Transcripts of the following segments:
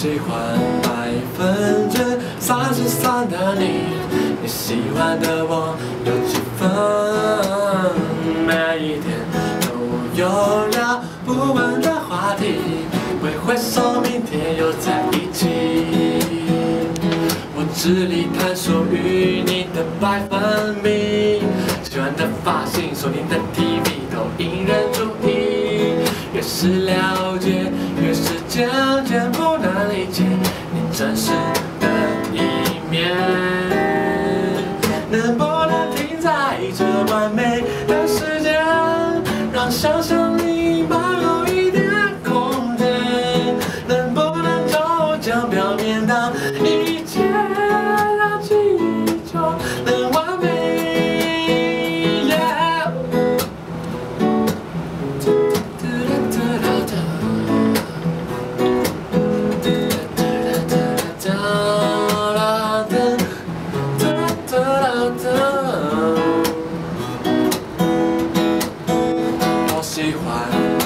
喜欢百分之三十三的你，你喜欢的我有几分？每一天都有聊不完的话题，挥挥手，明天又在一起。我致力探索与你的百分。比，喜欢的发型，锁定的 TV 都引人注意，越是了解，越是渐渐不能。理解你真实的一面。能不能停在这完美的时间，让想象力保留一点空间？能不能就将表面当一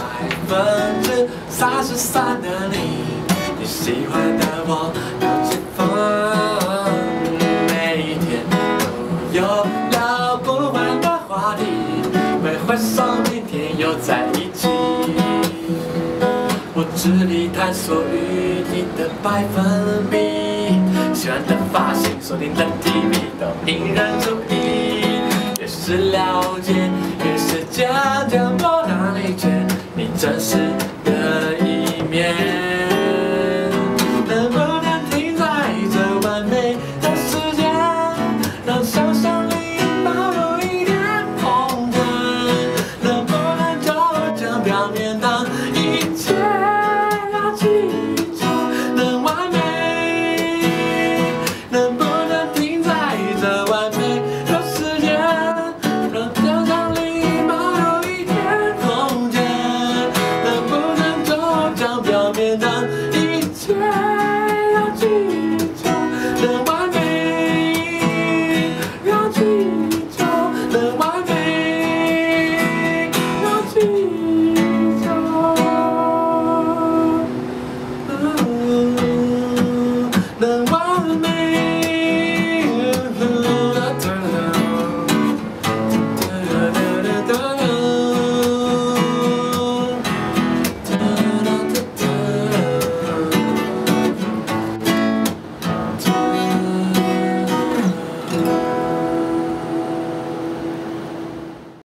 百分之三十三的你，你喜欢的我有几分？每一天都有聊不完的话题，会回首明天又在一起。我致力探索与你的百分比，喜欢的发型、锁定的 TV 都引人注意。越是了解，这是。